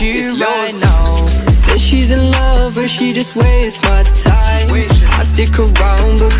you it's right yours. now. Says she's in love but she just wastes my time. I stick around because